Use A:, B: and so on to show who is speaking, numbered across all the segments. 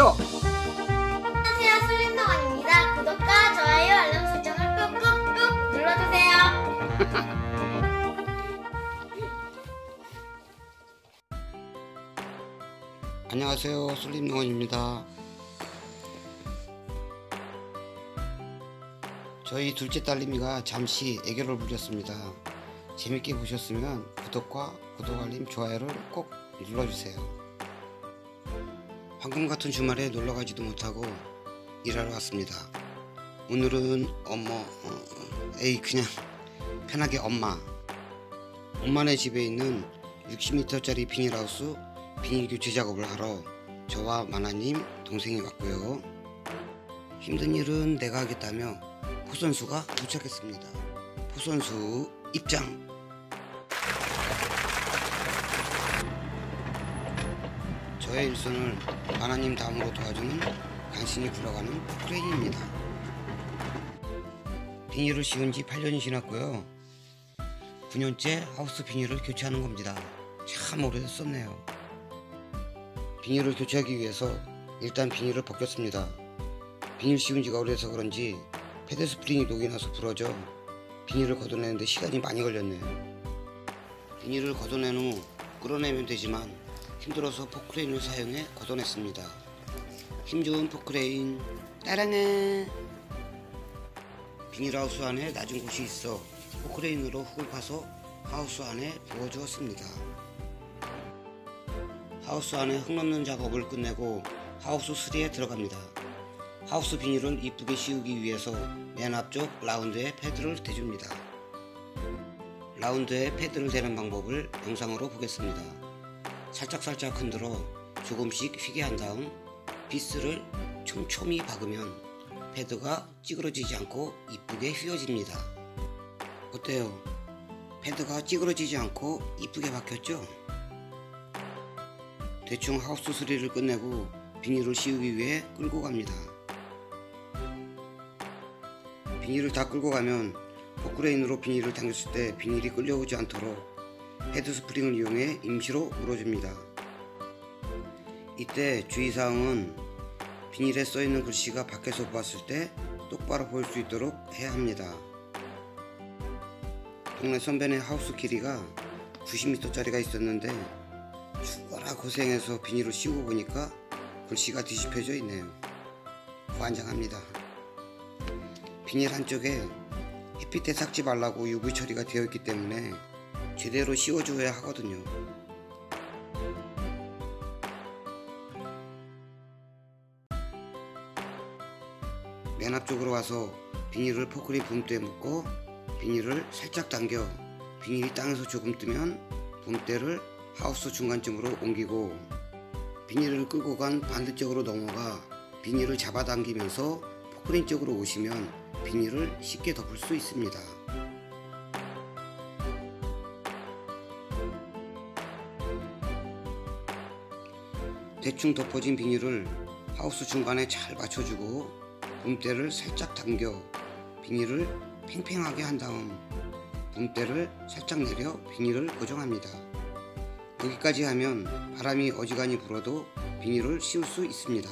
A: 안녕하세요 슬림동안입니다. 구독과 좋아요 알람 설정을 꾹꾹꾹 눌러주세요.
B: 안녕하세요 슬림농원입니다. 저희 둘째 딸님이가 잠시 애교를 부렸습니다. 재밌게 보셨으면 구독과 구독 알림 좋아요를 꼭 눌러주세요 황금 같은 주말에 놀러 가지도 못하고 일하러 왔습니다 오늘은 어머 어, 에이 그냥 편하게 엄마 엄마네 집에 있는 60m짜리 비닐하우스 비닐 교체 작업을 하러 저와 마나님 동생이 왔고요. 힘든 일은 내가 하겠다며 포선수가 도착했습니다. 포선수 입장. 저의 일손을 마나님 다음으로 도와주는 간신히 굴러가는 크레인입니다. 비닐을 씌운 지 8년이 지났고요. 9년째 하우스 비닐을 교체하는 겁니다. 참 오래됐었네요. 비닐을 교체하기 위해서 일단 비닐을 벗겼습니다. 비닐 씌운 지가 오래돼서 그런지 패드 스프링이 녹이 나서 부러져 비닐을 걷어내는데 시간이 많이 걸렸네요. 비닐을 걷어낸 후 끌어내면 되지만 힘들어서 포크레인을 사용해 걷어냈습니다. 힘 좋은 포크레인 따랑해 비닐하우스 안에 낮은 곳이 있어 포크레인으로 흙을 파서 하우스 안에 부어주었습니다. 하우스 안에 흙 넣는 작업을 끝내고 하우스 3에 들어갑니다. 하우스 비닐을 이쁘게 씌우기 위해서 맨 앞쪽 라운드에 패드를 대줍니다. 라운드에 패드를 대는 방법을 영상으로 보겠습니다. 살짝살짝 흔들어 조금씩 휘게 한 다음 비스를 촘촘히 박으면 패드가 찌그러지지 않고 이쁘게 휘어집니다. 어때요? 패드가 찌그러지지 않고 이쁘게 박혔죠? 대충 하우스 수리를 끝내고 비닐을 씌우기 위해 끌고 갑니다. 비닐을 다 끌고 가면 포크레인으로 비닐을 당겼을 때 비닐이 끌려오지 않도록 패드 스프링을 이용해 임시로 물어줍니다. 이때 주의사항은 비닐에 써있는 글씨가 밖에서 보았을 때 똑바로 보일 수 있도록 해야 합니다. 동네 선배네 하우스 길이가 90m짜리가 있었는데 죽어라 고생해서 비닐을 씌우고 보니까 글씨가 뒤집혀져 있네요. 환장합니다. 비닐 한쪽에 햇빛에 삭지 말라고 UV 처리가 되어 있기 때문에 제대로 씌워줘야 하거든요. 맨 앞쪽으로 와서 비닐을 포크린 붐대에 묶고 비닐을 살짝 당겨 비닐이 땅에서 조금 뜨면 붐대를 하우스 중간쯤으로 옮기고 비닐을 끌고 간 반대쪽으로 넘어가 비닐을 잡아당기면서 포크린 쪽으로 오시면 비닐을 쉽게 덮을 수 있습니다. 대충 덮어진 비닐을 하우스 중간에 잘 맞춰주고 붐대를 살짝 당겨 비닐을 팽팽하게 한 다음 붐대를 살짝 내려 비닐을 고정합니다. 여기까지 하면 바람이 어지간히 불어도 비닐을 씌울 수 있습니다.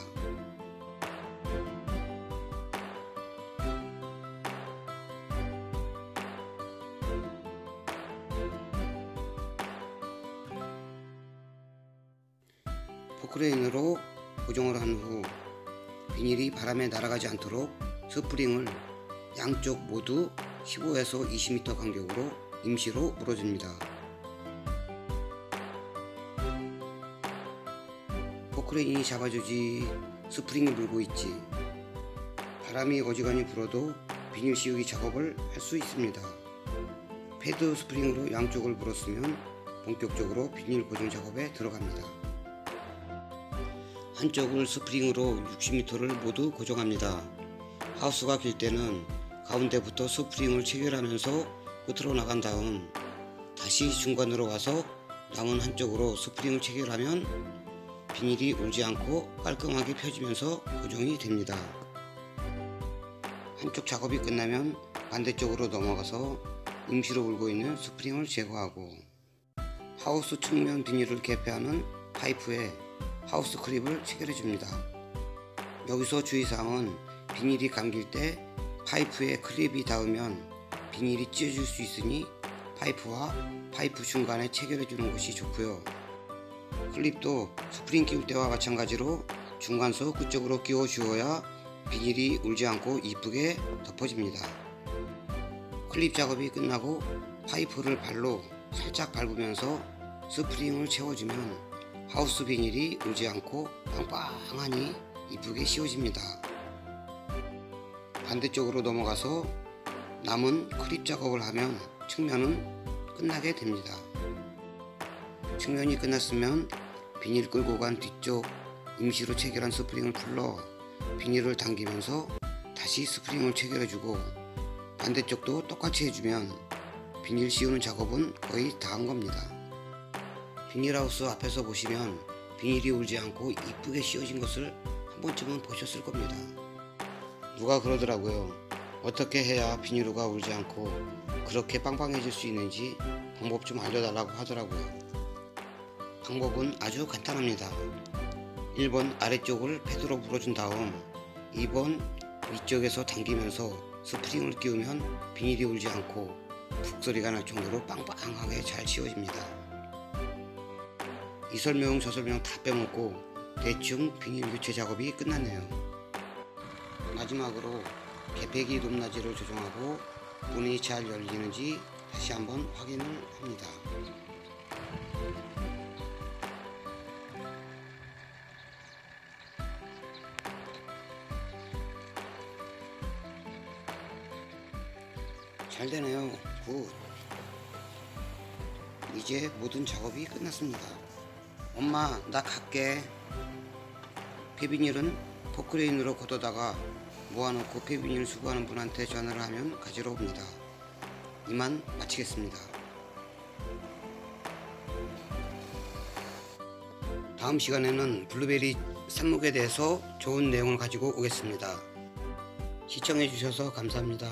B: 포크레인으로 고정을 한 후 비닐이 바람에 날아가지 않도록 스프링을 양쪽 모두 15에서 20m 간격으로 임시로 물어줍니다. 포크레인이 잡아주지 스프링이 물고 있지 바람이 어지간히 불어도 비닐 씌우기 작업을 할 수 있습니다. 패드 스프링으로 양쪽을 물었으면 본격적으로 비닐 고정 작업에 들어갑니다. 한쪽을 스프링으로 60m를 모두 고정합니다. 하우스가 길 때는 가운데부터 스프링을 체결하면서 끝으로 나간 다음 다시 중간으로 와서 남은 한쪽으로 스프링을 체결하면 비닐이 울지 않고 깔끔하게 펴지면서 고정이 됩니다. 한쪽 작업이 끝나면 반대쪽으로 넘어가서 임시로 물고 있는 스프링을 제거하고 하우스 측면 비닐을 개폐하는 파이프에 하우스 클립을 체결해 줍니다. 여기서 주의사항은 비닐이 감길 때 파이프에 클립이 닿으면 비닐이 찢어질 수 있으니 파이프와 파이프 중간에 체결해 주는 것이 좋고요. 클립도 스프링 끼울 때와 마찬가지로 중간서 끝쪽으로 끼워 주어야 비닐이 울지 않고 이쁘게 덮어집니다. 클립 작업이 끝나고 파이프를 발로 살짝 밟으면서 스프링을 채워주면 하우스 비닐이 울지 않고 빵빵하니 이쁘게 씌워집니다. 반대쪽으로 넘어가서 남은 클립 작업을 하면 측면은 끝나게 됩니다. 측면이 끝났으면 비닐 끌고 간 뒤쪽 임시로 체결한 스프링을 풀러 비닐을 당기면서 다시 스프링을 체결해주고 반대쪽도 똑같이 해주면 비닐 씌우는 작업은 거의 다 한 겁니다. 비닐하우스 앞에서 보시면 비닐이 울지 않고 이쁘게 씌워진 것을 한 번쯤은 보셨을 겁니다. 누가 그러더라고요. 어떻게 해야 비닐루가 울지 않고 그렇게 빵빵해질 수 있는지 방법 좀 알려달라고 하더라고요. 방법은 아주 간단합니다. 1번 아래쪽을 패드로 물어준 다음 2번 위쪽에서 당기면서 스프링을 끼우면 비닐이 울지 않고 푹 소리가 날 정도로 빵빵하게 잘 씌워집니다. 이 설명 저 설명 다 빼먹고 대충 비닐 교체 작업이 끝났네요. 마지막으로 개폐기 높낮이를 조정하고 문이 잘 열리는지 다시 한번 확인을 합니다. 잘 되네요. Good. 이제 모든 작업이 끝났습니다. 엄마, 나 갈게. 폐비닐은 포크레인으로 걷어다가 모아놓고 페비닐 수거하는 분한테 전화를 하면 가지러 옵니다. 이만 마치겠습니다. 다음 시간에는 블루베리 삽목에 대해서 좋은 내용을 가지고 오겠습니다. 시청해주셔서 감사합니다.